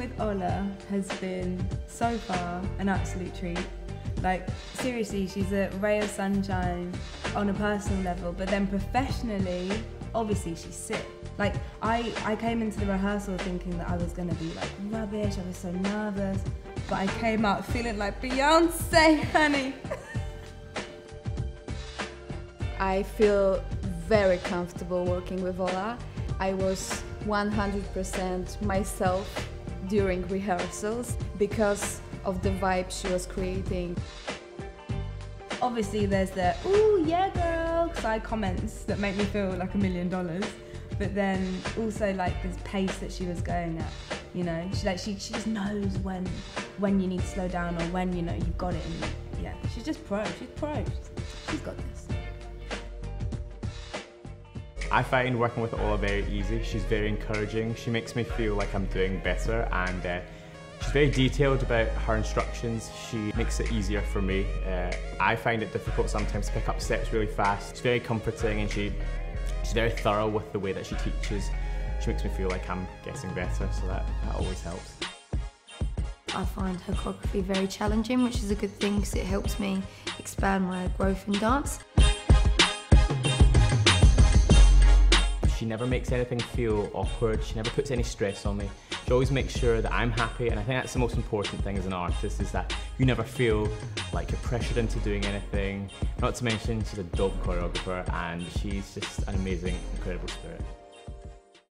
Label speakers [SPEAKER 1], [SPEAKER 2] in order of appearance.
[SPEAKER 1] with Ola has been so far an absolute treat. Like seriously, she's a ray of sunshine on a personal level, but then professionally, obviously she's sick. Like I, I came into the rehearsal thinking that I was gonna be like rubbish. I was so nervous, but I came out feeling like Beyonce, honey.
[SPEAKER 2] I feel very comfortable working with Ola. I was 100% myself during rehearsals because of the vibe she was creating.
[SPEAKER 1] Obviously, there's the "ooh yeah, girl" side comments that make me feel like a million dollars, but then also like this pace that she was going at. You know, she like she, she just knows when when you need to slow down or when you know you've got it. And yeah, she's just pro. She's pro. She's got this.
[SPEAKER 3] I find working with Ola very easy. She's very encouraging. She makes me feel like I'm doing better and uh, she's very detailed about her instructions. She makes it easier for me. Uh, I find it difficult sometimes to pick up steps really fast. She's very comforting and she, she's very thorough with the way that she teaches. She makes me feel like I'm getting better, so that, that always helps.
[SPEAKER 4] I find her choreography very challenging, which is a good thing because it helps me expand my growth in dance.
[SPEAKER 3] Never makes anything feel awkward. She never puts any stress on me. She always makes sure that I'm happy, and I think that's the most important thing as an artist is that you never feel like you're pressured into doing anything. Not to mention she's a dope choreographer, and she's just an amazing, incredible spirit.